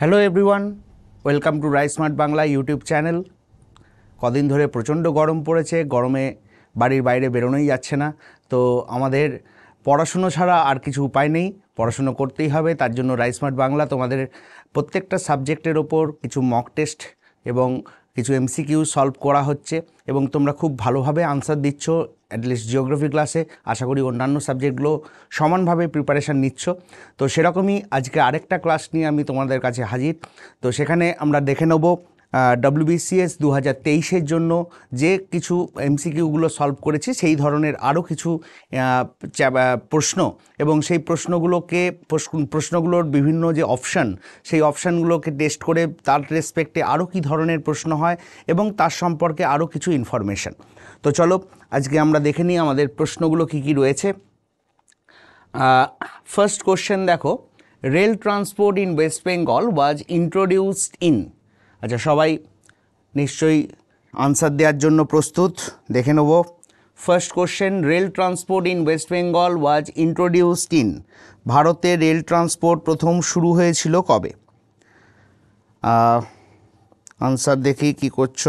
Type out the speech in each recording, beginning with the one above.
Hello everyone welcome to rise smart Bangla YouTube channel কদিন ধরে প্রচণ্ড গরম পড়েছে, গরমে বাড়ির বাইরে বেরোনোই যাচ্ছে না। তো আমাদের পড়াশুনো ছাড়া আর কিছু উপায় নেই, পড়াশুনো করতেই হবে। তার জন্য রাইস স্মার্ট বাংলা তোমাদের প্রত্যেকটা সাবজেক্টের ওপর কিছু মক টেস্ট এবং কিছু এমসিকিউ সলভ করা হচ্ছে এবং তোমরা খুব ভালোভাবে আনসার দিচ্ছ অ্যাটলিস্ট জিওগ্রাফি ক্লাসে আশা করি অন্যান্য সাবজেক্টগুলো সমানভাবে প্রিপারেশান নিচ্ছ। তো সেরকমই আজকে আরেকটা ক্লাস নিয়ে আমি তোমাদের কাছে হাজির। তো সেখানে আমরা দেখে নেব ডব্লিউবিসিএস দু হাজার তেইশের জন্য যে কিছু এমসিকিউগুলো সলভ করেছি, সেই ধরনের আরও কিছু প্রশ্ন এবং সেই প্রশ্নগুলোকে প্রশ্নগুলোর বিভিন্ন যে অপশান সেই অপশানগুলোকে টেস্ট করে তার রেসপেক্টে আরও কী ধরনের প্রশ্ন হয় এবং তার সম্পর্কে আরও কিছু ইনফরমেশন তো চলো, আজকে আমরা দেখে নিই আমাদের প্রশ্নগুলো কী কী রয়েছে। ফার্স্ট কোশ্চেন দেখো rail transport in West Bengal was introduced in আচ্ছা সবাই নিশ্চয়ই আনসার দেওয়ার জন্য প্রস্তুত। দেখে নেব। First question rail transport in West Bengal was introduced in ভারতে রেল ট্রান্সপোর্ট প্রথম শুরু হয়েছিল কবে? আনসার দেখি কি করছ।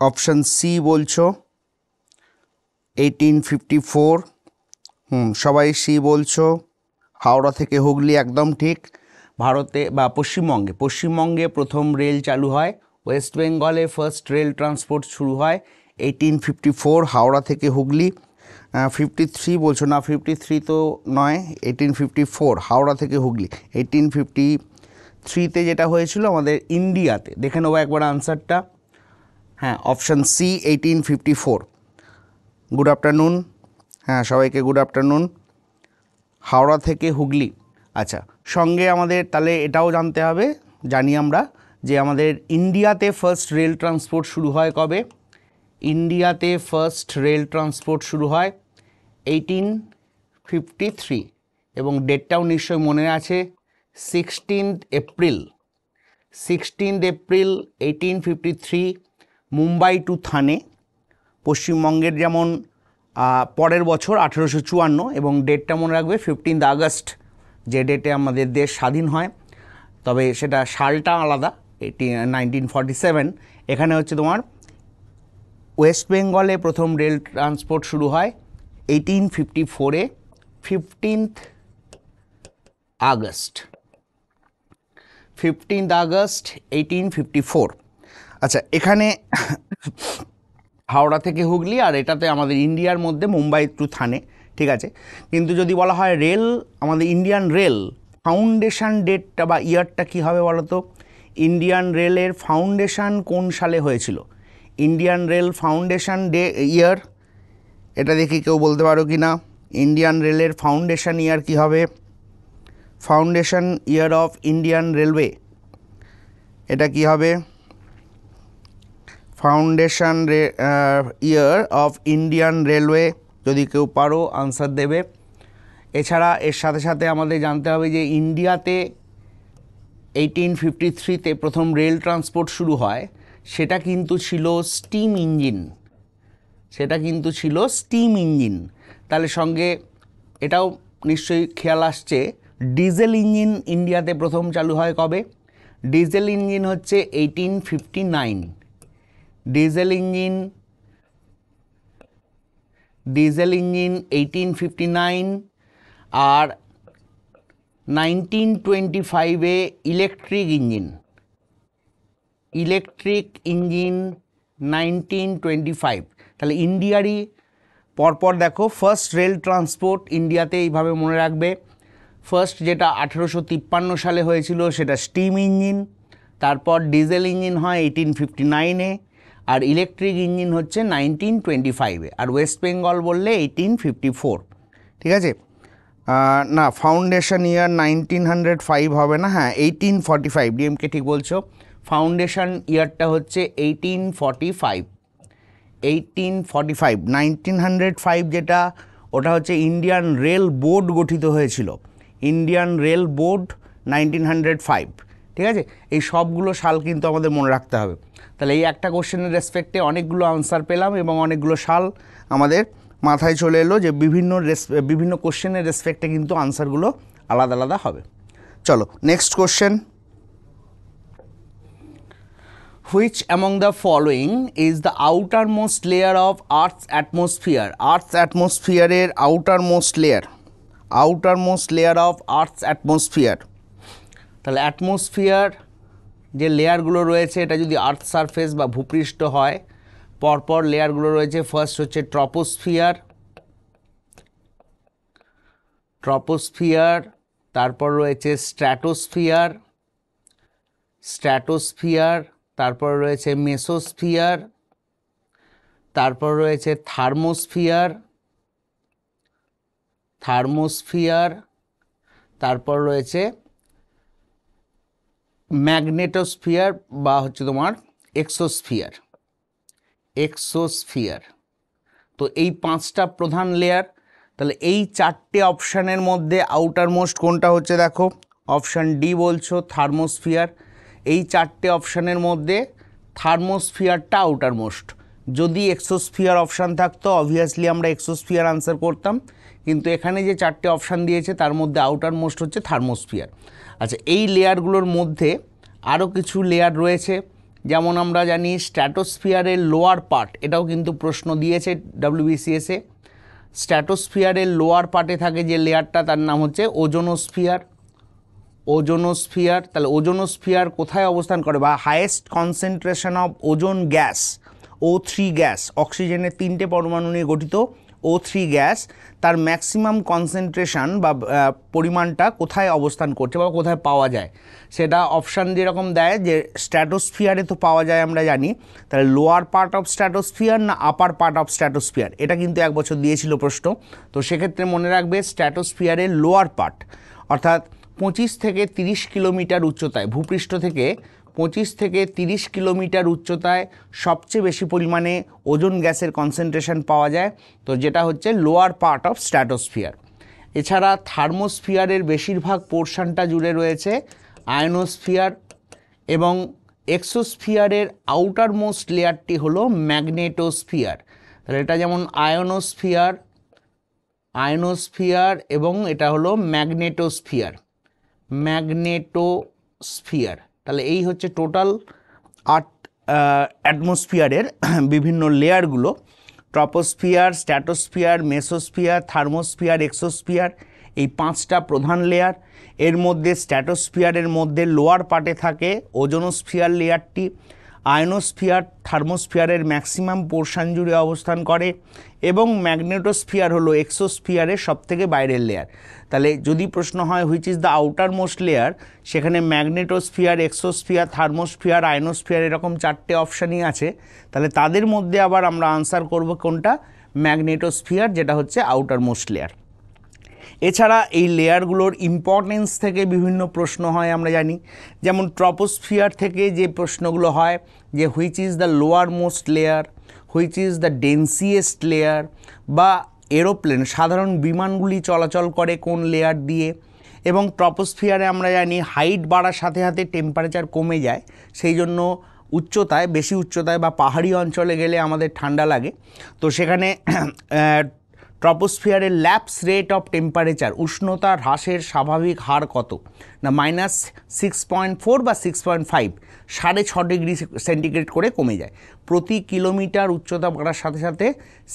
অপশান সি বলছো এইটিন ফিফটি ফোর হুম, সবাই সি বলছো, হাওড়া থেকে হুগলি একদম ঠিক, ভারতে বা পশ্চিমবঙ্গে পশ্চিমবঙ্গে প্রথম রেল চালু হয়, ওয়েস্ট বেঙ্গলে ফার্স্ট রেল ট্রান্সপোর্ট শুরু হয় এইটিন ফিফটি ফোর হাওড়া থেকে হুগলি ফিফটি থ্রি বলছো না ফিফটি থ্রি তো নয় এইটিন ফিফটি ফোর হাওড়া থেকে হুগলি এইটিন ফিফটি থ্রিতে যেটা হয়েছিল আমাদের ইন্ডিয়াতে দেখে নেব একবার আনসারটা হ্যাঁ option C eighteen fifty four good afternoon হ্যাঁ সবাইকে গুড আফটারনুন হাওড়া থেকে হুগলি। আচ্ছা সঙ্গে আমাদের তাহলে এটাও জানতে হবে, জানি আমরা, যে আমাদের ইন্ডিয়াতে ফার্স্ট রেল ট্রান্সপোর্ট শুরু হয় কবে? ইন্ডিয়াতে ফার্স্ট রেল ট্রান্সপোর্ট শুরু হয় এইটিন ফিফটি থ্রি এবং ডেটটাও নিশ্চয়ই মনে আছে sixteenth April sixteenth April eighteen fifty three Mumbai to Thane, পশ্চিমবঙ্গের যেমন পরের বছর আঠেরোশো চুয়ান্ন এবং ডেটটা মনে রাখবে ফিফটিন্থ আগস্ট, যে ডেটে আমাদের দেশ স্বাধীন হয়। তবে সেটা সালটা আলাদা, এটি নাইনটিন ফর্টি সেভেন এখানে হচ্ছে তোমার, ওয়েস্ট বেঙ্গলে প্রথম রেল ট্রান্সপোর্ট শুরু হয় এইটিন ফিফটি ফোরে fifteenth August. Fifteenth August eighteen fifty four আচ্ছা এখানে হাওড়া থেকে হুগলি আর এটাতে আমাদের ইন্ডিয়ার মধ্যে মুম্বাই টু থানে, ঠিক আছে? কিন্তু যদি বলা হয় রেল, আমাদের ইন্ডিয়ান রেল ফাউন্ডেশন ডেটটা বা ইয়ারটা কী হবে বলো তো ইন্ডিয়ান রেলের ফাউন্ডেশন কোন সালে হয়েছিল? Indian rail foundation day year এটা দেখি কেউ বলতে পারো কি না ইন্ডিয়ান রেলের ফাউন্ডেশন ইয়ার কী হবে? Foundation year of Indian railway এটা কি হবে? Foundation year of Indian railway যদি কেউ পারো আনসার দেবে। এছাড়া এর সাথে সাথে আমাদের জানতে হবে যে ইন্ডিয়াতে এইটিন ফিফটি থ্রিতে প্রথম রেল ট্রান্সপোর্ট শুরু হয়, সেটা কিন্তু ছিল স্টিম ইঞ্জিন সেটা কিন্তু ছিল স্টিম ইঞ্জিন তাহলে সঙ্গে এটাও নিশ্চয়ই খেয়াল আসছে ডিজেল ইঞ্জিন ইন্ডিয়াতে প্রথম চালু হয় কবে? ডিজেল ইঞ্জিন হচ্ছে eighteen fifty nine diesel engine diesel engine eighteen fifty nine আর নাইনটিন টোয়েন্টি ফাইভে electric engine. Electric engine nineteen twenty five তাহলে ইন্ডিয়ারই পরপর দেখো ফার্স্ট রেল ট্রান্সপোর্ট ইন্ডিয়াতে এইভাবে মনে রাখবে। ফার্স্ট যেটা আঠেরোশো তিপ্পান্ন সালে হয়েছিল, সেটা স্টিম ইঞ্জিন। তারপর ডিজেল ইঞ্জিন হয় এইটিন ফিফটি নাইনে আর ইলেকট্রিক ইঞ্জিন হচ্ছে নাইনটিন টোয়েন্টি ফাইভে আর ওয়েস্ট বেঙ্গল বললে এইটিন ফিফটি ফোর ঠিক আছে? না foundation year nineteen hundred five হবে না হ্যাঁ এইটিন ফর্টি ফাইভ ডিএমকে ঠিক বলছো। ফাউন্ডেশন ইয়ারটা হচ্ছে eighteen forty five eighteen forty five nineteen hundred five যেটা, ওটা হচ্ছে ইন্ডিয়ান রেল বোর্ড গঠিত হয়েছিল। Indian rail board nineteen hundred five ঠিক আছে? এই সবগুলো সাল কিন্তু আমাদের মনে রাখতে হবে। তাহলে এই একটা কোশ্চেনের রেসপেক্টে অনেকগুলো আনসার পেলাম এবং অনেকগুলো সাল আমাদের মাথায় চলে এলো যে বিভিন্ন বিভিন্ন কোশ্চেনের রেসপেক্টে কিন্তু আনসারগুলো আলাদা আলাদা হবে। চলো next question which among the following is the outermost layer of earth's atmosphere earth's অ্যাটমসফিয়ারের outermost layer outermost layer of earth's atmosphere তাহলে অ্যাটমসফিয়ার যে লেয়ারগুলো রয়েছে, এটা যদি আর্থ সারফেস বা ভূপৃষ্ঠ হয়, পরপর লেয়ারগুলো রয়েছে, ফার্স্ট হচ্ছে ট্রপোস্ফিয়ার ট্রপোস্ফিয়ার, তারপর রয়েছে স্ট্র্যাটোস্ফিয়ার স্ট্র্যাটোস্ফিয়ার, তারপর রয়েছে মেসোস্ফিয়ার, তারপর রয়েছে থার্মোস্ফিয়ার থার্মোস্ফিয়ার, তারপর রয়েছে ম্যাগনেটোস্ফিয়ার বা হচ্ছে তোমার এক্সোস্ফিয়ার এক্সোস্ফিয়ার তো এই পাঁচটা প্রধান লেয়ার তাহলে এই চারটে অপশানের মধ্যে আউটার মোস্ট কোনটা হচ্ছে দেখো? অপশান ডি বলছো থার্মোস্ফিয়ার এই চারটে অপশানের মধ্যে থার্মোস্ফিয়ারটা আউটার মোস্ট যদি এক্সোস্ফিয়ার অপশান থাকতো অবভিয়াসলি আমরা এক্সোস্ফিয়ার আনসার করতাম। কিন্তু এখানে যে চারটে অপশান দিয়েছে, তার মধ্যে আউটার মোস্ট হচ্ছে থার্মোস্ফিয়ার আচ্ছা এই লেয়ারগুলোর মধ্যে আরও কিছু লেয়ার রয়েছে। যেমন আমরা জানি স্ট্র্যাটোস্ফিয়ারের লোয়ার পার্ট এটাও কিন্তু প্রশ্ন দিয়েছে ডাব্লিউবিসিএসে স্ট্র্যাটোস্ফিয়ারের লোয়ার পার্টে থাকে যে লেয়ারটা তার নাম হচ্ছে ওজোনোস্ফিয়ার ওজোনোস্ফিয়ার তাহলে ওজোনোস্ফিয়ার কোথায় অবস্থান করে? বা highest concentration of ozone gas O three gas অক্সিজেনের তিনটে পরমাণু নিয়ে গঠিত ও থ্রি গ্যাস তার ম্যাক্সিমাম কনসেন্ট্রেশন বা পরিমাণটা কোথায় অবস্থান করছে বা কোথায় পাওয়া যায়। সেটা অপশান যেরকম দেয় যে স্ট্র্যাটোস্ফিয়ারে তো পাওয়া যায় আমরা জানি, তাহলে লোয়ার পার্ট অফ স্ট্র্যাটোস্ফিয়ার না আপার পার্ট অফ স্ট্র্যাটোস্ফিয়ার এটা কিন্তু এক বছর দিয়েছিল প্রশ্ন। তো সেক্ষেত্রে মনে রাখবে স্ট্র্যাটোস্ফিয়ারের লোয়ার পার্ট অর্থাৎ পঁচিশ থেকে তিরিশ কিলোমিটার উচ্চতায়, ভূপৃষ্ঠ থেকে পঁচিশ থেকে তিরিশ কিলোমিটার উচ্চতায় সবচেয়ে বেশি পরিমাণে ওজোন গ্যাসের কনসেন্ট্রেশন পাওয়া যায়। তো যেটা হচ্ছে লোয়ার পার্ট অফ স্ট্র্যাটোস্ফিয়ার এছাড়া থার্মোস্ফিয়ারের বেশিরভাগ পোর্শনটা জুড়ে রয়েছে আয়নোস্ফিয়ার এবং এক্সোস্ফিয়ারের আউটার মোস্ট লেয়ারটি হলো ম্যাগনেটোস্ফিয়ার তাহলে এটা যেমন আয়নোস্ফিয়ার আয়নোস্ফিয়ার এবং এটা হলো ম্যাগনেটোস্ফিয়ার ম্যাগনেটোস্ফিয়ার তাহলে এই হচ্ছে টোটাল আট অ্যাটমসফিয়ারের বিভিন্ন লেয়ারগুলো troposphere stratosphere mesosphere thermosphere exosphere এই পাঁচটা প্রধান লেয়ার এর মধ্যে স্ট্যাটোস্ফিয়ারের মধ্যে লোয়ার পার্টে থাকে ওজোনোস্ফিয়ার লেয়ারটি আয়নোস্ফিয়ার, থার্মোস্ফিয়ারের ম্যাক্সিমাম পোর্শন জুড়ে অবস্থান করে এবং ম্যাগনেটোস্ফিয়ার হলো এক্সোস্ফিয়ারের সবথেকে বাইরের লেয়ার তাহলে যদি প্রশ্ন হয় which is the outer most layer সেখানে ম্যাগনেটোস্ফিয়ার, এক্সোস্ফিয়ার, থার্মোস্ফিয়ার, আয়নোস্ফিয়ার এরকম চারটে অপশানই আছে। তাহলে তাদের মধ্যে আবার আমরা আনসার করব কোনটা? ম্যাগনেটোস্ফিয়ার, যেটা হচ্ছে আউটার মোস্ট লেয়ার এছাড়া এই লেয়ারগুলোর ইম্পর্টেন্স থেকে বিভিন্ন প্রশ্ন হয়, আমরা জানি। যেমন ট্রপোস্ফিয়ার থেকে যে প্রশ্নগুলো হয়, যে which is the lowermost layer which is the densest layer বা এরোপ্লেন সাধারণ বিমানগুলি চলাচল করে কোন লেয়ার দিয়ে। এবং ট্রপোস্ফিয়ারে আমরা জানি হাইট বাড়ার সাথে সাথে টেম্পারেচার কমে যায়, সেই জন্য উচ্চতায়, বেশি উচ্চতায় বা পাহাড়ি অঞ্চলে গেলে আমাদের ঠান্ডা লাগে। তো সেখানে ট্রপোস্ফিয়ারের ল্যাপস রেট অফ টেম্পারেচার উষ্ণতা হ্রাসের স্বাভাবিক হার কত? না, মাইনাস সিক্স পয়েন্ট ফোর বা সিক্স পয়েন্ট ফাইভ সাড়ে ছ ডিগ্রি সেন্টিগ্রেড করে কমে যায়। প্রতি কিলোমিটার উচ্চতা বাড়ার সাথে সাথে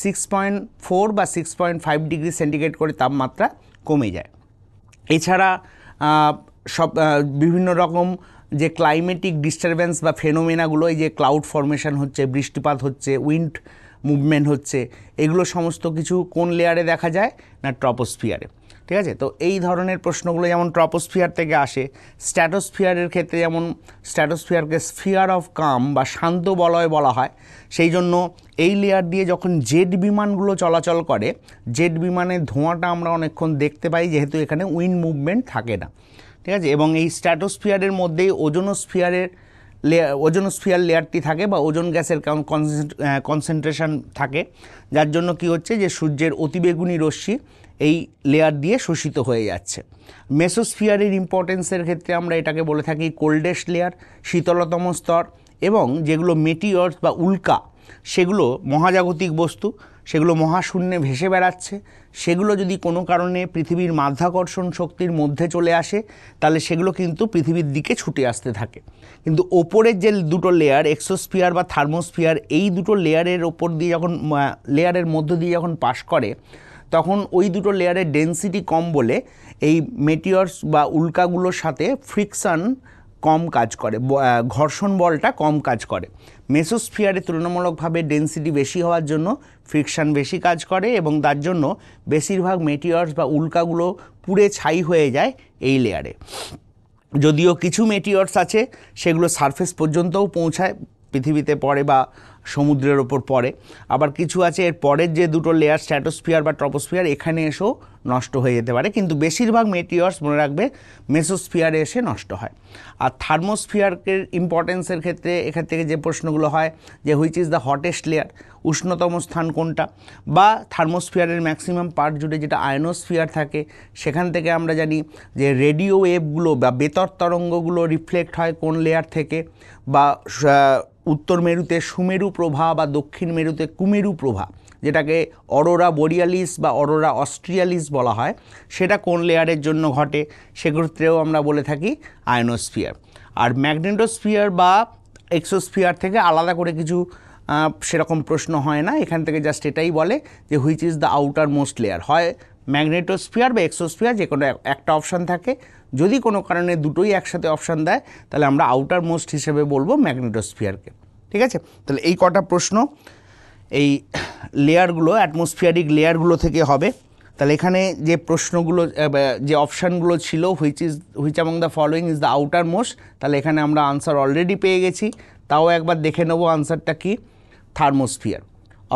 সিক্স পয়েন্ট ফোর বা six point five degree centigrade করে তাপমাত্রা কমে যায়। এছাড়া সব বিভিন্ন রকম যে ক্লাইমেটিক ডিস্টারবেন্স বা ফেনোমেনাগুলো, এই যে ক্লাউড ফর্মেশন হচ্ছে, বৃষ্টিপাত হচ্ছে উইন্ড মুভমেন্ট হচ্ছে। এগুলো সমস্ত কিছু কোন লেয়ারে দেখা যায়? না ট্রপোস্ফিয়ারে ঠিক আছে? তো এই ধরনের প্রশ্নগুলো যেমন ট্রপোস্ফিয়ার থেকে আসে স্ট্র্যাটোস্ফিয়ারের ক্ষেত্রে যেমন স্ট্র্যাটোস্ফিয়ারকে স্ফিয়ার অফ কাম বা শান্ত বলয় বলা হয়, সেই জন্য এই লেয়ার দিয়ে যখন জেট বিমানগুলো চলাচল করে জেট বিমানের ধোঁয়াটা আমরা অনেকক্ষণ দেখতে পাই, যেহেতু এখানে উইন্ড মুভমেন্ট থাকে না। ঠিক আছে? এবং এই স্ট্র্যাটোস্ফিয়ারের মধ্যেই ওজোনোস্ফিয়ারের লেয়ার ওজোনোস্ফিয়ার লেয়ারটি থাকে বা ওজন গ্যাসের কনসেন্ট্রেশন থাকে। যার জন্য কি হচ্ছে যে সূর্যের অতিবেগুনি রশ্মি এই লেয়ার দিয়ে শোষিত হয়ে যাচ্ছে। মেসোস্ফিয়ারের ইম্পর্টেন্সের ক্ষেত্রে আমরা এটাকে বলে থাকি কোল্ডেস্ট লেয়ার শীতলতম স্তর এবং যেগুলো মেটিওর্স বা উল্কা, সেগুলো মহাজাগতিক বস্তু। সেগুলো মহাশূন্যে ভেসে বেড়াচ্ছে। সেগুলো যদি কোনো কারণে পৃথিবীর মাধ্যাকর্ষণ শক্তির মধ্যে চলে আসে, তাহলে সেগুলো কিন্তু পৃথিবীর দিকে ছুটে আসতে থাকে। কিন্তু ওপরের যে দুটো লেয়ার এক্সোস্ফিয়ার বা থার্মোস্ফিয়ার এই দুটো লেয়ারের ওপর দিয়ে যখন লেয়ারের মধ্য দিয়ে যখন পাশ করে, তখন ওই দুটো লেয়ারের ডেন্সিটি কম বলে এই মেটিওর্স বা উল্কাগুলোর সাথে ফ্রিকশন কম কাজ করে ঘর্ষণ বলটা কম কাজ করে। মেসোস্ফিয়ারে তুলনামূলকভাবে ডেন্সিটি বেশি হওয়ার জন্য ফ্রিকশান বেশি কাজ করে এবং তার জন্য বেশিরভাগ মেটিওর্স বা উল্কাগুলো পুড়ে ছাই হয়ে যায় এই লেয়ারে যদিও কিছু মেটিওর্স আছে, সেগুলো সারফেস পর্যন্তও পৌঁছায়, পৃথিবীতে পড়ে বা সমুদ্রের ওপর পড়ে। আবার কিছু আছে, এর পরের যে দুটো লেয়ার স্ট্র্যাটোস্ফিয়ার বা ট্রপোস্ফিয়ার এখানে এসেও নষ্ট হয়ে যেতে পারে। কিন্তু বেশিরভাগ মেটিওর্স মনে রাখবে মেসোস্ফিয়ারে এসে নষ্ট হয়। আর থার্মোস্ফিয়ারের ইম্পর্টেন্সের ক্ষেত্রে, এখান থেকে যে প্রশ্নগুলো হয়, যে which is the hottest layer উষ্ণতম স্থান কোনটা? বা থার্মোস্ফিয়ারের ম্যাক্সিমাম পার্ট জুড়ে যেটা আয়নোস্ফিয়ার থাকে, সেখান থেকে আমরা জানি যে রেডিও ওয়েভগুলো বা বেতর তরঙ্গগুলো রিফ্লেক্ট হয় কোন লেয়ার থেকে, বা উত্তর মেরুতে সুমেরু প্রভা বা দক্ষিণ মেরুতে কুমেরু প্রভা, যেটাকে অরোরা বোরিয়ালিস বা অরোরা অস্ট্রিয়ালিস বলা হয়, সেটা কোন লেয়ারের জন্য ঘটে? সেক্ষেত্রেও আমরা বলে থাকি আয়নোস্ফিয়ার। আর ম্যাগনেটোস্ফিয়ার বা এক্সোস্ফিয়ার থেকে আলাদা করে কিছু সেরকম প্রশ্ন হয় না। এখান থেকে জাস্ট এটাই বলে যে which is the outer most layer হয় ম্যাগনেটোস্ফিয়ার বা এক্সোস্ফিয়ার, যে কোনো একটা অপশান থাকে। যদি কোনো কারণে দুটোই একসাথে অপশান দেয়, তাহলে আমরা আউটার মোস্ট হিসেবে বলব ম্যাগনেটোস্ফিয়ারকে। ঠিক আছে? তাহলে এই কটা প্রশ্ন, এই লেয়ারগুলো অ্যাটমসফিয়ারিক লেয়ারগুলো থেকে হবে। তাহলে এখানে যে প্রশ্নগুলো যে অপশানগুলো ছিল which is which among the following is the outermost তাহলে এখানে আমরা আনসার অলরেডি পেয়ে গেছি। তাও একবার দেখে নেব আনসারটা কি? Thermosphere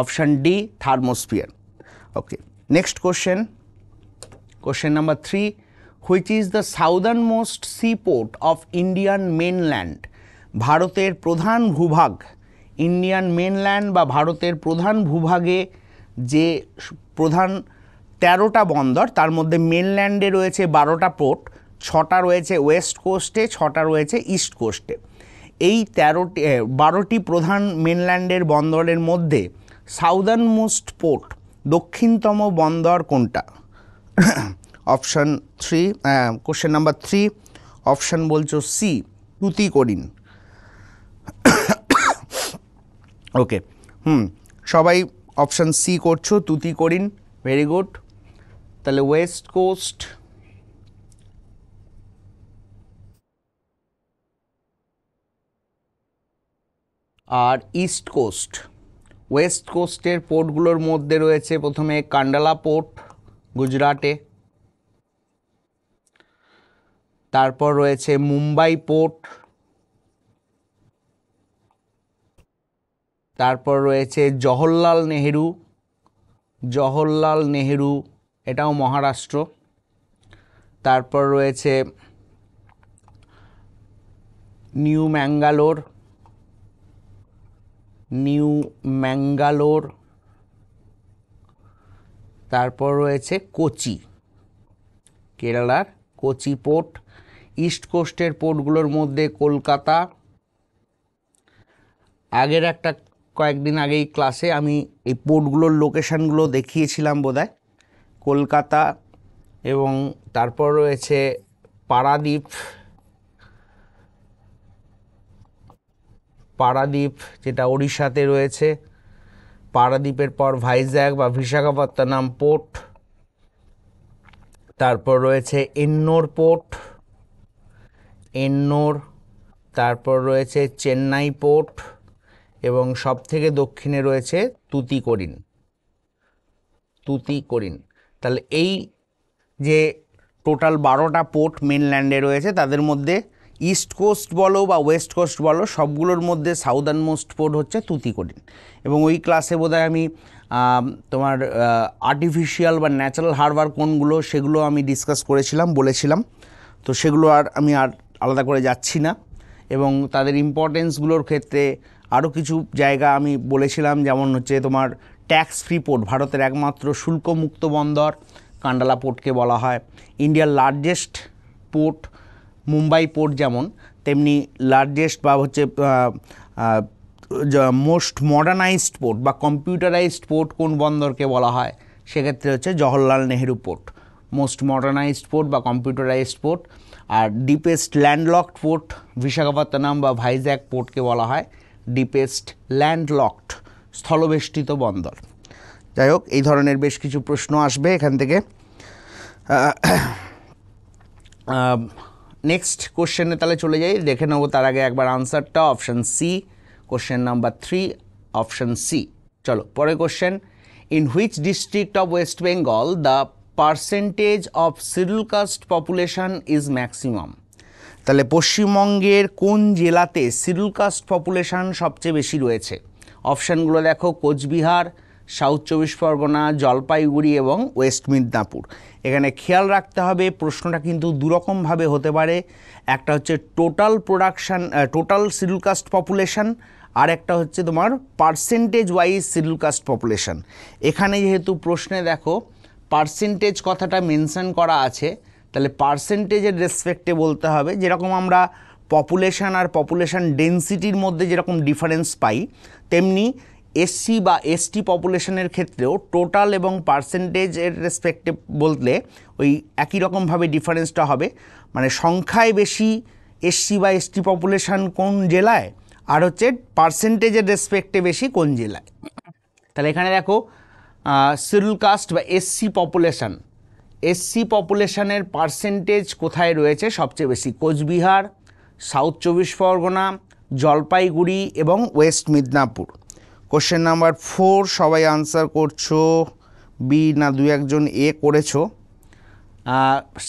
option D thermosphere okay next question question number three which is the southernmost seaport of Indian mainland ভারতের প্রধান ভূভাগ, ইন্ডিয়ান মেনল্যান্ড বা ভারতের প্রধান ভূভাগে যে প্রধান তেরোটা বন্দর, তার মধ্যে মেনল্যান্ডে রয়েছে বারোটা পোর্ট, ছটা রয়েছে ওয়েস্ট কোস্টে, ছটা রয়েছে ইস্ট কোস্টে। এই তেরোটি বারোটি প্রধান মেনল্যান্ডের বন্দরের মধ্যে সাউদার্ন মোস্ট পোর্ট দক্ষিণতম বন্দর কোনটা? Option three question number three option বলছো সি তুতিকোরিন ওকে। হুম, সবাই অপশান সি করছ তুতিকোরিন ভেরি গুড তাহলে ওয়েস্ট কোস্ট আর ইস্ট কোস্ট ওয়েস্ট কোস্টের পোর্টগুলোর মধ্যে রয়েছে প্রথমে কান্ডালা পোর্ট, গুজরাটে। তারপর রয়েছে মুম্বাই পোর্ট তারপর রয়েছে জওহরলাল নেহেরু। জওহরলাল নেহেরু, এটাও মহারাষ্ট্র। তারপর রয়েছে নিউ ম্যাঙ্গালোর। নিউ ম্যাঙ্গালোর। তারপর রয়েছে কোচি। কেরালার কোচি পোর্ট। ইস্ট কোস্টের পোর্টগুলোর মধ্যে কলকাতা। আগের একটা কয়েকদিন আগেই ক্লাসে আমি এই পোর্টগুলোর লোকেশানগুলো দেখিয়েছিলাম বোধহয়। কলকাতা এবং তারপর রয়েছে পারাদ্বীপ। পারাদ্বীপ, যেটা ওড়িশাতে রয়েছে। পারাদ্বীপের পর ভাইজ্যাগ বা বিশাখাপত্তনম পোর্ট। তারপর রয়েছে এন্নোর পোর্ট। এন্নোর তারপর রয়েছে চেন্নাই পোর্ট। এবং সব থেকে দক্ষিণে রয়েছে তুতিকোরিন তুতিকোরিন তাহলে এই যে টোটাল বারোটা পোর্ট মেনল্যান্ডে রয়েছে, তাদের মধ্যে ইস্ট কোস্ট বলো বা ওয়েস্ট কোস্ট বলো, সবগুলোর মধ্যে সাউদার্ন মোস্ট পোর্ট হচ্ছে তুতিকোরিন এবং ওই ক্লাসে বোধহয় আমি তোমার আর্টিফিশিয়াল বা ন্যাচারাল হারবার কোনগুলো সেগুলো আমি ডিসকাস করেছিলাম, বলেছিলাম। তো সেগুলো আর আমি আর আলাদা করে যাচ্ছি না। এবং তাদের ইম্পর্টেন্সগুলোর ক্ষেত্রে আরও কিছু জায়গা আমি বলেছিলাম, যেমন হচ্ছে তোমার ট্যাক্স ফ্রি পোর্ট ভারতের একমাত্র শুল্কমুক্ত বন্দর, কান্ডালা পোর্টকে বলা হয়। ইন্ডিয়ার লার্জেস্ট পোর্ট মুম্বাই পোর্ট যেমন, তেমনি লার্জেস্ট বা হচ্ছে মোস্ট মডার্নাইজড পোর্ট বা কম্পিউটারাইজড পোর্ট কোন বন্দরকে বলা হয়? সেক্ষেত্রে হচ্ছে Jawaharlal Nehru port most modernised port বা কম্পিউটারাইজড পোর্ট আর ডিপেস্ট ল্যান্ডলকড পোর্ট বিশাখাপত্তনম বা ভাইজ্যাক পোর্টকে বলা হয়। ডিপেস্ট ল্যান্ডলকড স্থলবেষ্টিত বন্দর। যাই হোক, এই ধরনের বেশ কিছু প্রশ্ন আসবে এখান থেকে। নেক্সট কোশ্চেনে তাহলে চলে যাই, দেখে নেব তার আগে একবার আনসারটা option C question number three option C চলো, পরের question in which district of West Bengal the percentage of schedule caste population is maximum তাহলে পশ্চিমবঙ্গের কোন জেলাতে শিডিউল কাস্ট পপুলেশন সবচেয়ে বেশি রয়েছে? অপশানগুলো দেখো, কোচবিহার সাউথ চব্বিশ পরগনা, জলপাইগুড়ি এবং ওয়েস্ট মিদনাপুর এখানে খেয়াল রাখতে হবে, প্রশ্নটা কিন্তু দুরকমভাবে হতে পারে। একটা হচ্ছে total production total schedule caste population আর একটা হচ্ছে তোমার percentage wise schedule caste population এখানে যেহেতু প্রশ্নে দেখো পার্সেন্টেজ কথাটা মেনশন করা আছে তাহলে পার্সেন্টেজের রেসপেক্টে বলতে হবে। যেরকম আমরা পপুলেশান আর পপুলেশান ডেন্সিটির মধ্যে যেরকম ডিফারেন্স পাই, তেমনি এসসি বা এসটি পপুলেশনের ক্ষেত্রেও টোটাল এবং পার্সেন্টেজের রেসপেক্টে বললে ওই একই রকমভাবে ডিফারেন্সটা হবে। মানে সংখ্যায় বেশি এসসি বা এসটি পপুলেশান কোন জেলায়, আর হচ্ছে পার্সেন্টেজের রেসপেক্টে বেশি কোন জেলায়। তাহলে এখানে দেখো শিডিউল কাস্ট বা এসসি পপুলেশন এসসি পপুলেশনের পার্সেন্টেজ কোথায় রয়েছে? সবচেয়ে বেশি কোচবিহার সাউথ চব্বিশ পরগনা, জলপাইগুড়ি এবং West Midnapore. Question number four সবাই আনসার করছ বি না দু একজন এ করেছ।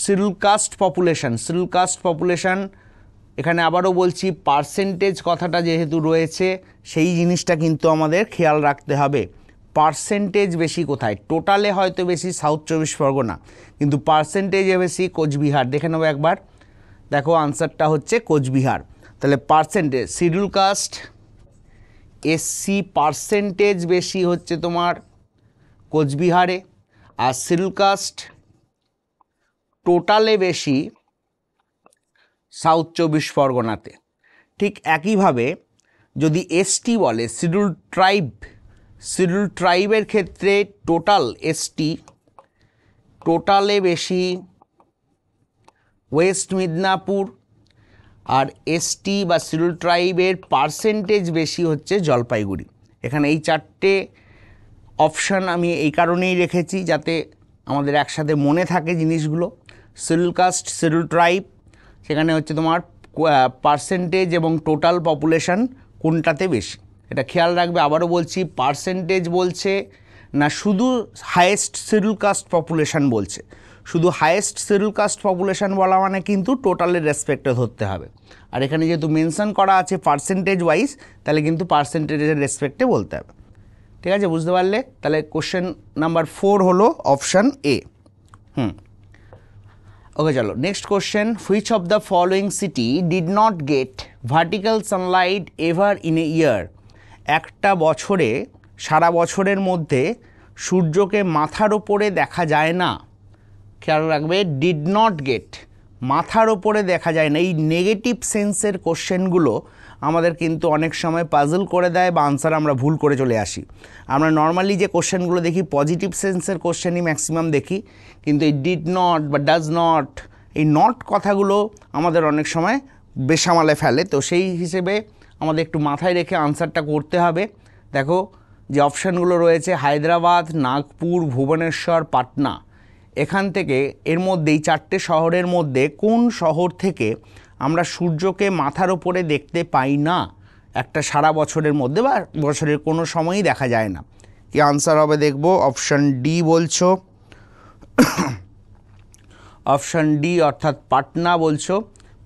Schedule caste population schedule caste population এখানে আবারও বলছি পার্সেন্টেজ কথাটা যেহেতু রয়েছে, সেই জিনিসটা কিন্তু আমাদের খেয়াল রাখতে হবে। পার্সেন্টেজ বেশি কোথায়? টোটালে হয়তো বেশি সাউথ চব্বিশ পরগনা, কিন্তু পার্সেন্টেজে বেশি কোচবিহার। দেখে নেব একবার। দেখো আনসারটা হচ্ছে কোচবিহার। তাহলে percentage scheduled caste SC percentage বেশি হচ্ছে তোমার কোচবিহারে, আর শিডিউল কাস্ট টোটালে বেশি সাউথ চব্বিশ পরগনাতে। ঠিক একইভাবে যদি এসটি বলে শিডিউল ট্রাইব শিডিউল ট্রাইবের ক্ষেত্রে টোটাল এসটি টোটালে বেশি ওয়েস্ট মিদনাপুর, আর এসটি বা শিডিউল ট্রাইবের পার্সেন্টেজ বেশি হচ্ছে জলপাইগুড়ি। এখানে এই চারটে অপশান আমি এই কারণেই রেখেছি যাতে আমাদের একসাথে মনে থাকে জিনিসগুলো। শিডিউল কাস্ট শিডিউল ট্রাইব, সেখানে হচ্ছে তোমার পার্সেন্টেজ এবং টোটাল পপুলেশন কোনটাতে বেশি। এটা খেয়াল রাখবে, আবারও বলছি পার্সেন্টেজ বলছে, না শুধু হায়েস্ট শিডিউল কাস্ট পপুলেশান বলছে। শুধু হায়েস্ট শিডিউল কাস্ট পপুলেশন বলা মানে কিন্তু টোটালের রেসপেক্টে ধরতে হবে। আর এখানে যেহেতু মেনশন করা আছে পার্সেন্টেজ ওয়াইজ তাহলে কিন্তু পার্সেন্টেজের রেসপেক্টে বলতে হবে। ঠিক আছে, বুঝতে পারলে? তাহলে কোশ্চেন নাম্বার ফোর হলো অপশান এ হুম। ওকে, চলো next question which of the following city did not get vertical sunlight ever in a year একটা বছরে, সারা বছরের মধ্যে সূর্যকে মাথার ওপরে দেখা যায় না। খেয়াল রাখবে ডিড নট গেট মাথার ওপরে দেখা যায় না। এই নেগেটিভ সেন্সের কোশ্চেনগুলো আমাদের কিন্তু অনেক সময় পাজল করে দেয় বা আনসার আমরা ভুল করে চলে আসি। আমরা নর্মালি যে কোশ্চেনগুলো দেখি পজিটিভ সেন্সের কোশ্চেনই ম্যাক্সিমাম দেখি। কিন্তু এই ডিড নট বা ডাজ নট এই নট কথাগুলো আমাদের অনেক সময় বেসামালে ফেলে। তো সেই হিসেবে আমাদের একটু মাথায় রেখে আনসারটা করতে হবে। দেখো, যে অপশানগুলো রয়েছে, হায়দ্রাবাদ, নাগপুর, ভুবনেশ্বর, পাটনা। এখান থেকে, এর মধ্যেই চারটে শহরের মধ্যে কোন শহর থেকে আমরা সূর্যকে মাথার ওপরে দেখতে পাই না? একটা সারা বছরের মধ্যে বা বছরের কোনো সময়ই দেখা যায় না। কি আনসার হবে দেখব? অপশান ডি বলছো। অপশান ডি অর্থাৎ পাটনা বলছো।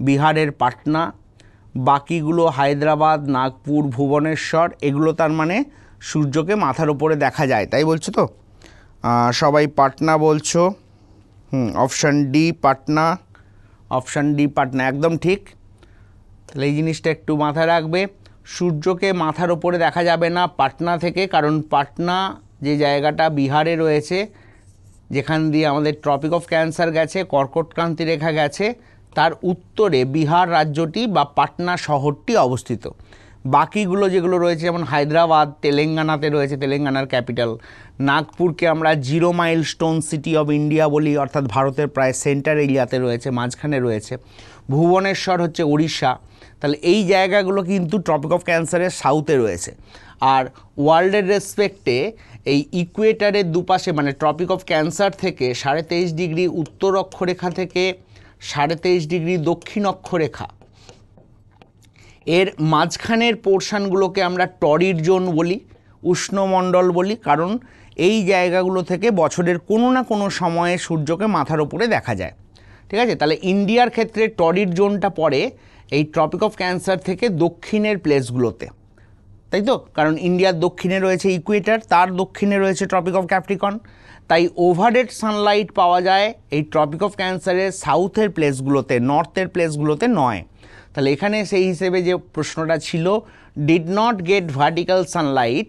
বিহারের পাটনা বাকিগুলো হায়দ্রাবাদ, নাগপুর, ভুবনেশ্বর, এগুলো তার মানে সূর্যকে মাথার উপরে দেখা যায়, তাই বলছো তো? সবাই পাটনা বলছো। হুম option D Patna option D Patna, একদম ঠিক। তাহলে এই জিনিসটা একটু মাথায় রাখবে। সূর্যকে মাথার ওপরে দেখা যাবে না পাটনা থেকে, কারণ পাটনা যে জায়গাটা বিহারে রয়েছে, যেখান দিয়ে আমাদের ট্রপিক অফ ক্যান্সার গেছে, কর্কটক্রান্তি রেখা গেছে তার উত্তরে বিহার রাজ্যটি বা পাটনা শহরটি অবস্থিত। বাকিগুলো যেগুলো রয়েছে, যেমন হায়দ্রাবাদ, তেলেঙ্গানাতে রয়েছে, তেলেঙ্গানার ক্যাপিটাল। নাগপুরকে আমরা zero milestone city of India বলি, অর্থাৎ ভারতের প্রায় সেন্টার এরিয়াতে রয়েছে, মাঝখানে রয়েছে। ভুবনেশ্বর হচ্ছে উড়িষ্যা তাহলে এই জায়গাগুলো কিন্তু ট্রপিক অফ ক্যান্সারের সাউথে রয়েছে। আর ওয়ার্ল্ডের রেসপেক্টে এই ইকুয়েটারের দুপাশে মানে ট্রপিক অফ ক্যান্সার থেকে সাড়ে তেইশ ডিগ্রি উত্তর অক্ষরেখা থেকে সাড়ে তেইশ ডিগ্রি দক্ষিণ অক্ষরেখা। এর মাঝখানের পোর্শানগুলোকে আমরা টরিড জোন বলি, উষ্ণমণ্ডল বলি, কারণ এই জায়গাগুলো থেকে বছরের কোনো না কোনো সময়ে সূর্যকে মাথার উপরে দেখা যায়। ঠিক আছে? তাহলে ইন্ডিয়ার ক্ষেত্রে টরিড জোনটা পড়ে এই ট্রপিক অফ ক্যান্সার থেকে দক্ষিণের প্লেসগুলোতে তাই তো? কারণ ইন্ডিয়ার দক্ষিণে রয়েছে ইকুয়েটার তার দক্ষিণে রয়েছে ট্রপিক অফ ক্যাপ্রিকন তাই ওভারহেড সানলাইট পাওয়া যায় এই ট্রপিক অফ ক্যান্সারের সাউথের প্লেসগুলোতে নর্থের প্লেসগুলোতে নয়। তাহলে এখানে সেই হিসেবে যে প্রশ্নটা ছিল did not get vertical sunlight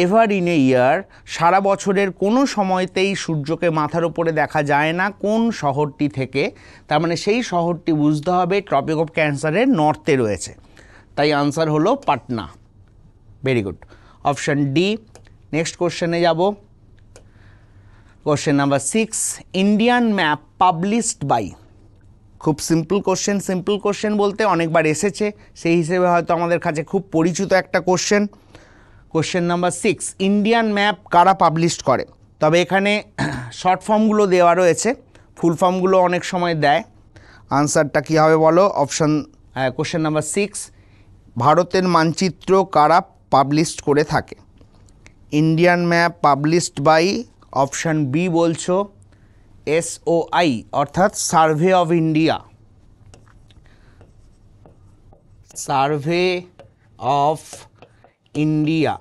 ever in a year সারা বছরের কোনো সময়তেই সূর্যকে মাথার উপরে দেখা যায় না কোন শহরটি থেকে। তার মানে সেই শহরটি বুঝতে হবে ট্রপিক অফ ক্যান্সারের নর্থে রয়েছে। তাই আনসার হলো Patna. Very good option D next কোশ্চেনে যাব। Question number six Indian map published by খুব সিম্পল কোশ্চেন সিম্পল কোশ্চেন বলতে অনেকবার এসেছে, সেই হিসেবে হয়তো আমাদের কাছে খুব পরিচিত একটা question question number six Indian map কারা পাবলিশ করে? তবে এখানে শর্ট ফর্মগুলো দেওয়া রয়েছে ফুল ফর্মগুলো অনেক সময় দেয়। আনসারটা কী হবে বলো? অপশান কোশ্চেন নাম্বার সিক্স ভারতের মানচিত্র কারা পাবলিশ করে থাকে? Indian map published by option B বলছো এসওআই অর্থাৎ survey of India survey of India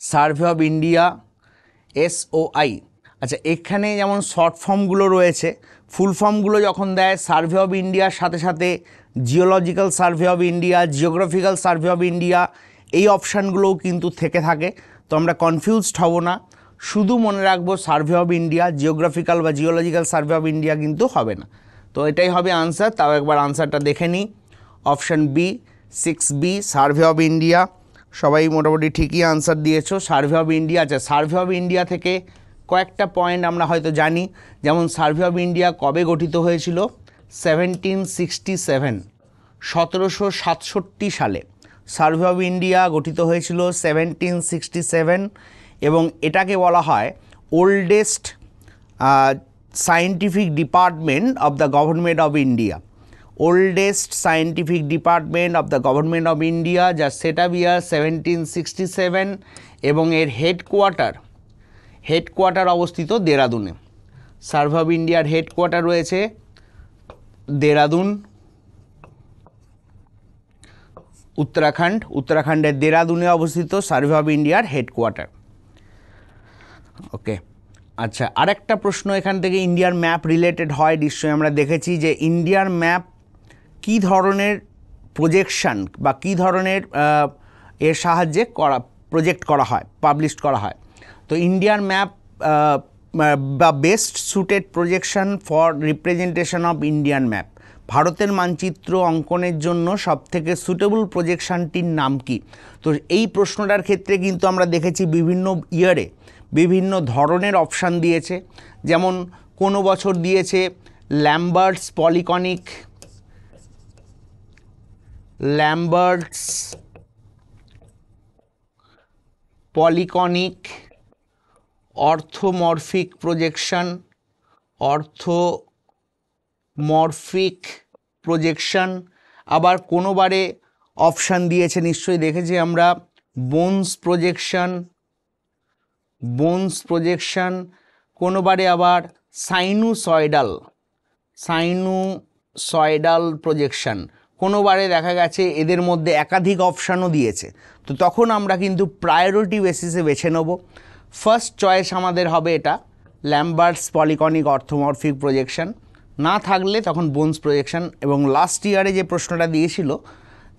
survey of India SOI আচ্ছা এখানে যেমন শর্ট ফর্মগুলো রয়েছে ফুল ফর্মগুলো যখন দেয় সার্ভে অফ ইন্ডিয়ার সাথে সাথে geological survey of India geographical survey of India এই অপশানগুলোও কিন্তু থেকে থাকে। তো আমরা কনফিউজড হব না। শুধু মনে রাখব সার্ভে অফ ইন্ডিয়া জিওগ্রাফিক্যাল বা জিওলজিক্যাল সার্ভে অফ ইন্ডিয়া কিন্তু হবে না। তো এটাই হবে আনসার তাও একবার আনসারটা দেখে নিই। Option B six B survey of India সবাই মোটামুটি ঠিকই আনসার দিয়েছ। সার্ভে অফ ইন্ডিয়া আচ্ছা সার্ভে অফ ইন্ডিয়া থেকে কয়েকটা পয়েন্ট আমরা হয়তো জানি। যেমন সার্ভে অফ ইন্ডিয়া কবে গঠিত হয়েছিল? সেভেন্টিন সিক্সটি সেভেন সতেরোশো সাতষট্টি সালে। সার্ভে অফ ইন্ডিয়া গঠিত হয়েছিল সেভেন্টিন সিক্সটি সেভেন এবং এটাকে বলা হয় oldest scientific department of the government of India oldest scientific department of the government of India যা set up year seventeen sixty seven এবং এর হেডকোয়ার্টার হেডকোয়ার্টার অবস্থিত দেরাদুনে। সার্ভ অফ ইন্ডিয়ার হেডকোয়ার্টার রয়েছে দেরাদুন। উত্তরাখণ্ড, উত্তরাখণ্ডের দেরাদুনে অবস্থিত সার্ভে অফ ইন্ডিয়ার হেডকোয়ার্টার। ওকে আচ্ছা আরেকটা প্রশ্ন এখান থেকে ইন্ডিয়ার ম্যাপ রিলেটেড হয়, নিশ্চয়ই আমরা দেখেছি যে ইন্ডিয়ার ম্যাপ কী ধরনের প্রজেকশন বা কী ধরনের এর সাহায্যে করা প্রজেক্ট করা হয় পাবলিশ করা হয়। তো ইন্ডিয়ার ম্যাপ বা best suited projection for representation of Indian map ভারতের মানচিত্র অঙ্কনের জন্য সবথেকে সুটেবল প্রজেকশনটির নাম কি? তো এই প্রশ্নটার ক্ষেত্রে কিন্তু আমরা দেখেছি বিভিন্ন ইয়ারে বিভিন্ন ধরনের অপশান দিয়েছে। যেমন কোনো বছর দিয়েছে Lambert's polyconic Lambert's polyconic orthomorphic projection orthomorphic projection আবার কোনোবারে অপশান দিয়েছে, নিশ্চয়ই দেখেছি আমরা বোনস প্রজেকশন বোনস প্রজেকশন কোনোবারে আবার সাইনুসয়েডাল সাইনুসয়েডাল প্রজেকশন কোনোবারে দেখা গেছে এদের মধ্যে একাধিক অপশানও দিয়েছে। তো তখন আমরা কিন্তু প্রায়োরিটি বেসিসে বেছে নেব। ফার্স্ট চয়েস আমাদের হবে এটা ল্যাম্বার্টস পলিকনিক অর্থমরফিক প্রজেকশন না থাকলে তখন বোনস প্রজেকশন এবং লাস্ট ইয়ারে যে প্রশ্নটা দিয়েছিল,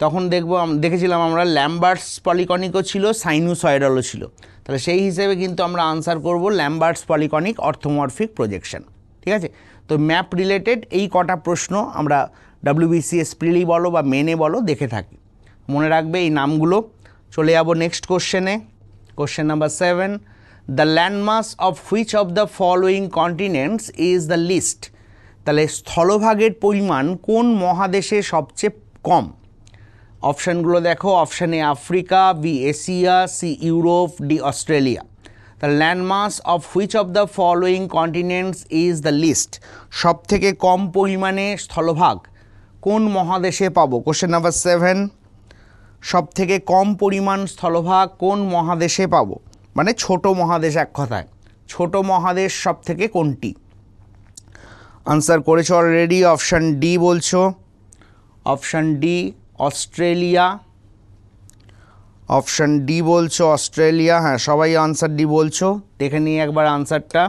তখন দেখব দেখেছিলাম আমরা ল্যাম্বার্টস পলিকনিকও ছিল সাইনুসয়েডালও ছিল। তাহলে সেই হিসেবে কিন্তু আমরা আনসার করব ল্যাম্বার্টস পলিকনিক অর্থোমরফিক প্রজেকশন ঠিক আছে? তো ম্যাপ রিলেটেড এই কটা প্রশ্ন আমরা ডাব্লিউবিসিএস প্রিলি বলো বা মেনে বলো দেখে থাকি। মনে রাখবে এই নামগুলো। চলে যাব নেক্সট কোশ্চেনে question number seven the landmass of which of the following continents is the least তাহলে স্থলভাগের পরিমাণ কোন মহাদেশে সবচেয়ে কম? অপশানগুলো দেখো, option A Africa, B Asia, C Europe, D Australia. The landmass of which of the following continents is the least সব থেকে কম পরিমাণে স্থলভাগ কোন মহাদেশে পাবো? কোশ্চেন নাম্বার সেভেন সব থেকে কম পরিমাণ স্থলভাগ কোন মহাদেশে পাবো? মানে ছোট মহাদেশ এক কথায়। ছোট মহাদেশ সব থেকে কোনটি? আনসার করেছ অলরেডি অপশান ডি বলছো। Option D Australia option D বলছো অস্ট্রেলিয়া হ্যাঁ সবাই আনসার ডি বলছো। দেখে নিই একবার আনসারটা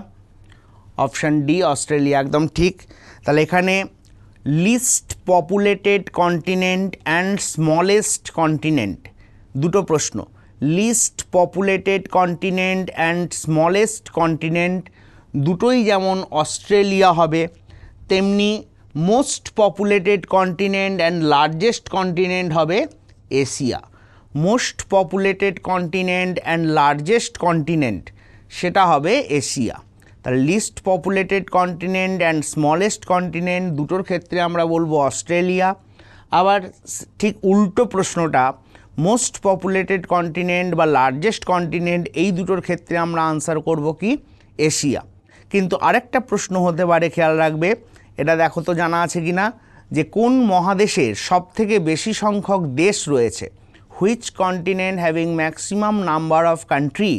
অপশান ডি অস্ট্রেলিয়া একদম ঠিক। তাহলে এখানে least populated continent and smallest continent দুটো প্রশ্ন। Least populated continent and smallest continent দুটোই যেমন অস্ট্রেলিয়া হবে তেমনি most populated continent and largest continent হবে Asia most populated continent and largest continent সেটা হবে এশিয়া তাহলে least populated continent and smallest continent দুটোর ক্ষেত্রে আমরা বলব অস্ট্রেলিয়া আবার ঠিক উল্টো প্রশ্নটা মোস্ট পপুলেটেড কন্টিনেন্ট বা লার্জেস্ট কন্টিনেন্ট এই দুটোর ক্ষেত্রে আমরা আনসার করব কি? এশিয়া কিন্তু আরেকটা প্রশ্ন হতে পারে, খেয়াল রাখবে এটা দেখো তো জানা আছে কি না যে কোন মহাদেশের সব থেকে বেশি সংখ্যক দেশ রয়েছে? Which continent having maximum number of country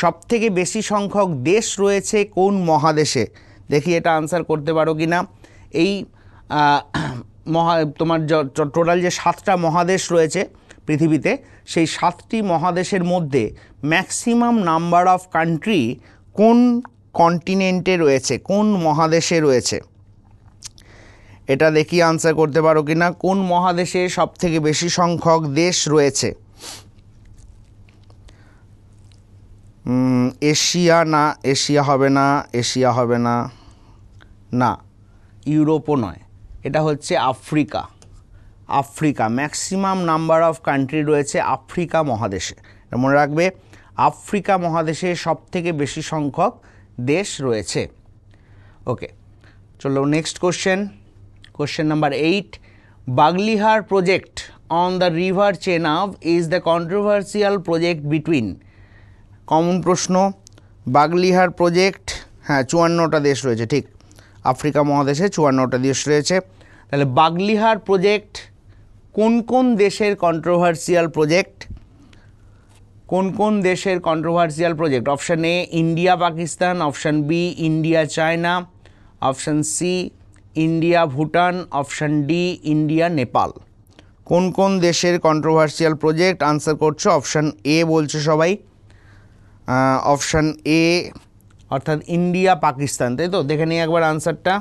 সব থেকে বেশি সংখ্যক দেশ রয়েছে কোন মহাদেশে? দেখি এটা আনসার করতে পারো কি না এই মহা, তোমার টোটাল যে সাতটা মহাদেশ রয়েছে পৃথিবীতে, সেই সাতটি মহাদেশের মধ্যে ম্যাক্সিমাম নাম্বার অফ কান্ট্রি কোন কন্টিনেন্টে রয়েছে? কোন মহাদেশে রয়েছে? এটা দেখি আনসার করতে পারো কি না কোন মহাদেশে সব থেকে বেশি সংখ্যক দেশ রয়েছে? এশিয়া না, এশিয়া হবে না, এশিয়া হবে না না, ইউরোপও নয়। এটা হচ্ছে Africa. Africa maximum number of country রয়েছে আফ্রিকা মহাদেশে। মনে রাখবে, আফ্রিকা মহাদেশে সব থেকে বেশি সংখ্যক দেশ রয়েছে। ওকে চলো next question question number eight Baglihar project on the river Chenab is the controversial project between common প্রশ্ন বাগলিহার প্রজেক্ট হ্যাঁ চুয়ান্নটা দেশ রয়েছে, ঠিক। আফ্রিকা মহাদেশে চুয়ান্নটা দেশ রয়েছে। তাহলে বাগলিহার প্রজেক্ট কোন কোন দেশের কন্ট্রোভার্সিয়াল প্রজেক্ট কোন কোন দেশের controversial project option A India Pakistan option B India China option C India, Bhutan, option D, India, Nepal. কোন কোন দেশের কন্ট্রোভার্সিয়াল প্রজেক্ট আনসার করছ, অপশান এ বলছে সবাই। অপশান এ অর্থাৎ ইন্ডিয়া, পাকিস্তান। তাই তো? দেখে নিই একবার আনসারটা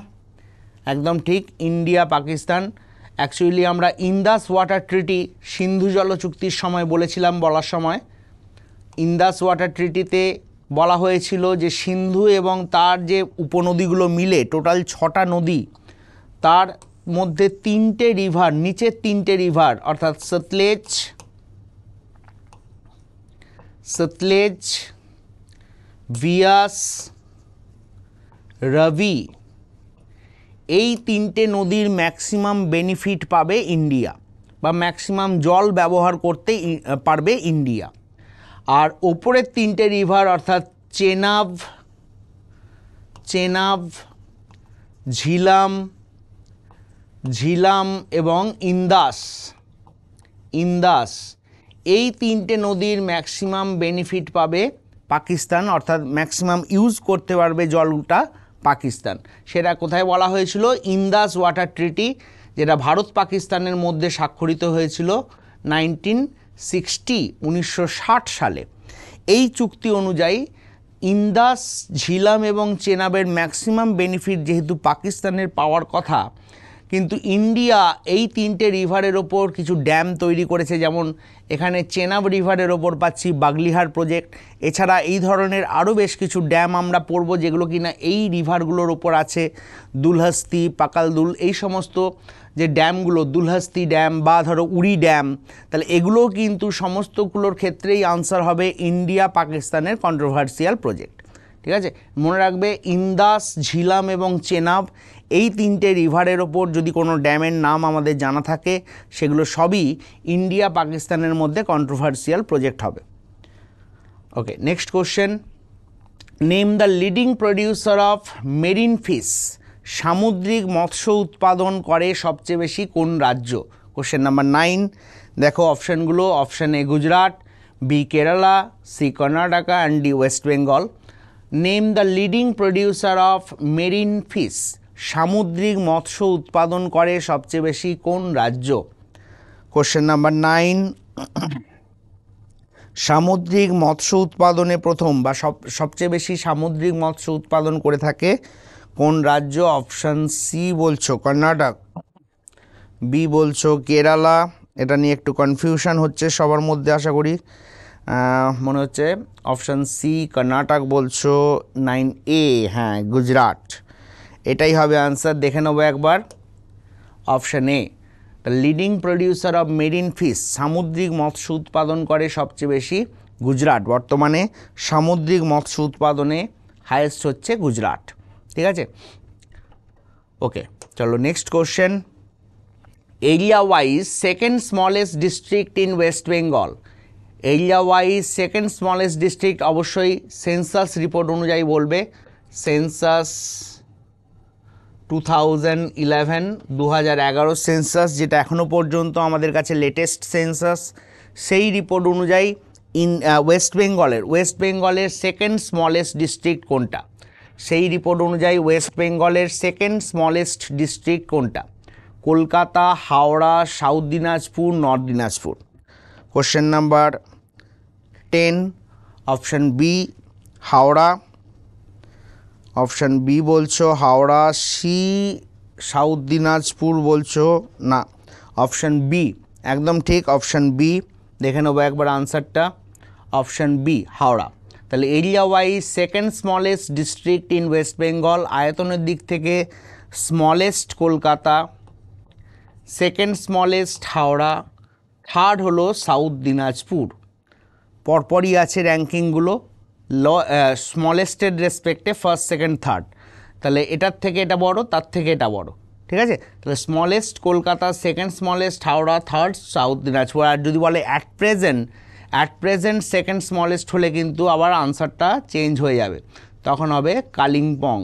একদম ঠিক, ইন্ডিয়া, পাকিস্তান। অ্যাকচুয়ালি আমরা ইন্দাস ওয়াটার ট্রিটি সিন্ধু জল চুক্তির সময় বলেছিলাম বলার সময়। ইন্দাস ওয়াটার ট্রিটিতে বলা হয়েছিল যে সিন্ধু এবং তার যে উপনদীগুলো মিলে টোটাল ছটা নদী, তার মধ্যে তিনটে রিভার, নিচের তিনটে রিভার, অর্থাৎ সতলেজ সতলেজ, ভিয়াস, রবি, এই তিনটে নদীর ম্যাক্সিমাম বেনিফিট পাবে ইন্ডিয়া বা ম্যাক্সিমাম জল ব্যবহার করতে পারবে ইন্ডিয়া। আর ওপরের তিনটে রিভার অর্থাৎ চেনাব চেনাব, ঝিলাম ঝিলাম এবং ইন্দাস ইন্দাস। এই তিনটে নদীর ম্যাক্সিমাম বেনিফিট পাবে পাকিস্তান, অর্থাৎ ম্যাক্সিমাম ইউজ করতে পারবে জলটা পাকিস্তান। সেটা কোথায় বলা হয়েছিল? ইন্দাস ওয়াটার ট্রিটি, যেটা ভারত পাকিস্তানের মধ্যে স্বাক্ষরিত হয়েছিল নাইনটিন সিক্সটি উনিশশো ষাট সালে। এই চুক্তি অনুযায়ী ইন্দাস, ঝিলাম এবং চেনাবের ম্যাক্সিমাম বেনিফিট যেহেতু পাকিস্তানের পাওয়ার কথা, কিন্তু ইন্ডিয়া এই তিনটে রিভারের ওপর কিছু ড্যাম তৈরি করেছে, যেমন এখানে চেনাব রিভারের ওপর পাচ্ছি বাগলিহার প্রজেক্ট। এছাড়া এই ধরনের আরও বেশ কিছু ড্যাম আমরা পড়ব যেগুলো কিনা এই রিভারগুলোর ওপর আছে, দুলহাস্তি, পাকালদুল, এই সমস্ত যে ড্যামগুলো, দুলহাস্তি ড্যাম বা ধরো উড়ি ড্যাম, তাহলে এগুলোও কিন্তু সমস্তগুলোর ক্ষেত্রেই আনসার হবে ইন্ডিয়া পাকিস্তানের কন্ট্রোভার্সিয়াল প্রজেক্ট ঠিক আছে? মনে রাখবে ইন্দাস, ঝিলাম এবং চেনাব, এই তিনটে রিভারের ওপর যদি কোনো ড্যামের নাম আমাদের জানা থাকে, সেগুলো সবই ইন্ডিয়া পাকিস্তানের মধ্যে কন্ট্রোভার্সিয়াল প্রজেক্ট হবে। Okay next question name the leading producer of marine fish সামুদ্রিক মৎস্য উৎপাদন করে সবচেয়ে বেশি কোন রাজ্য? কোশ্চেন নাম্বার নাইন দেখো অপশানগুলো, option A Gujarat, B Kerala, C Karnataka and D West Bengal. Name the leading producer of marine fish সামুদ্রিক মৎস্য উৎপাদন করে সবচেয়ে বেশি কোন রাজ্য? কোশ্চেন নাম্বার নাইন সামুদ্রিক মৎস্য উৎপাদনে প্রথম বা সব, সবচেয়ে বেশি সামুদ্রিক মৎস্য উৎপাদন করে থাকে কোন রাজ্য অপশান সি বলছো? কর্ণাটক। বি বলছো কেরালা। এটা নিয়ে একটু কনফিউশন হচ্ছে সবার মধ্যে আশা করি। মনে হচ্ছে অপশান সি কর্ণাটক বলছো নাইন এ হ্যাঁ গুজরাট। এটাই হবে আনসার দেখে নেব একবার। Option A the leading producer of marine fish সামুদ্রিক মৎস্য উৎপাদন করে সবচেয়ে বেশি গুজরাট। বর্তমানে সামুদ্রিক মৎস্য উৎপাদনে হায়েস্ট হচ্ছে গুজরাট। ঠিক আছে? ওকে চলো next question area wise second smallest district in West Bengal area wise second smallest district অবশ্যই সেন্সাস রিপোর্ট অনুযায়ী বলবে। সেন্সাস টু থাউজেন্ড ইলেভেন দু হাজার এগারো সেন্সাস যেটা এখনও পর্যন্ত আমাদের কাছে লেটেস্ট সেন্সাস সেই রিপোর্ট অনুযায়ী ইন ওয়েস্ট বেঙ্গলের ওয়েস্ট বেঙ্গলের সেকেন্ড স্মলেস্ট ডিস্ট্রিক্ট কোনটা? সেই রিপোর্ট অনুযায়ী ওয়েস্ট বেঙ্গলের সেকেন্ড স্মলেস্ট ডিস্ট্রিক্ট কোনটা? Kolkata, Howrah South Dinajpur North Dinajpur question number ten option B Howrah. Option B বলছো হাওড়া সি সাউথ দিনাজপুর বলছো না। অপশান বি একদম ঠিক অপশান বি দেখে নেব একবার আনসারটা অপশান বি হাওড়া। তাহলে area wise second smallest district in West Bengal আয়তনের দিক থেকে smallest Kolkata second smallest Howrah third হলো সাউথ দিনাজপুর। পরপরই আছে র্যাঙ্কিংগুলো ল স্মলেস্টের রেসপেক্টে ফার্স্ট সেকেন্ড থার্ড তাহলে এটার থেকে এটা বড়, তার থেকে এটা বড়। ঠিক আছে? তাহলে smallest Kolkata second smallest Howrah third South Dinajpur. আর যদি বলে at present at present second smallest হলে কিন্তু আবার আনসারটা চেঞ্জ হয়ে যাবে। তখন হবে কালিম্পং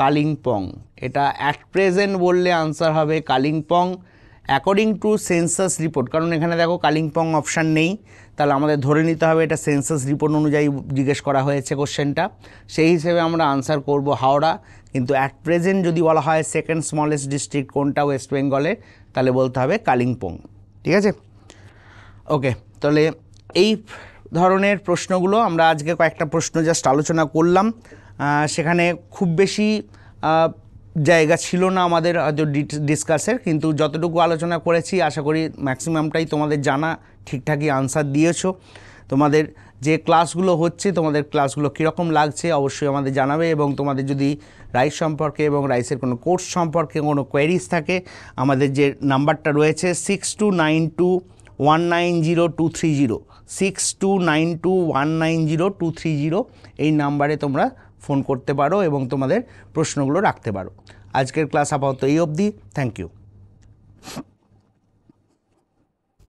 কালিম্পং এটা অ্যাট প্রেজেন্ট বললে আনসার হবে Kalimpong according to census report কারণ এখানে দেখো কালিম্পং অপশান নেই। তাহলে আমাদের ধরে নিতে হবে এটা সেন্সাস রিপোর্ট অনুযায়ী জিজ্ঞেস করা হয়েছে কোশ্চেনটা সেই হিসেবে আমরা আনসার করব হাওড়া। কিন্তু অ্যাট প্রেজেন্ট যদি বলা হয় সেকেন্ড স্মলেস্ট ডিস্ট্রিক্ট কোনটা ওয়েস্ট বেঙ্গলের তাহলে বলতে হবে কালিম্পং ঠিক আছে? ওকে তাহলে এই ধরনের প্রশ্নগুলো আমরা আজকে কয়েকটা প্রশ্ন জাস্ট আলোচনা করলাম। সেখানে খুব বেশি জায়গা ছিল না আমাদের হয়তো ডিসকাসের কিন্তু যতটুকু আলোচনা করেছি, আশা করি ম্যাক্সিমামটাই তোমাদের জানা, ঠিকঠাকই আনসার দিয়েছ। তোমাদের যে ক্লাসগুলো হচ্ছে, তোমাদের ক্লাসগুলো কীরকম লাগছে, অবশ্যই আমাদের জানাবে এবং তোমাদের যদি রাইস সম্পর্কে এবং রাইসের কোনো কোর্স সম্পর্কে কোনো কোয়েরিজ থাকে, আমাদের যে নাম্বারটা রয়েছে six two nine two one nine zero two three zero six two nine two one nine zero two three zero এই নাম্বারে তোমরা ফোন করতে পারো এবং তোমাদের প্রশ্নগুলো রাখতে পারো। আজকের ক্লাস আপাতত এই অবধি। Thank you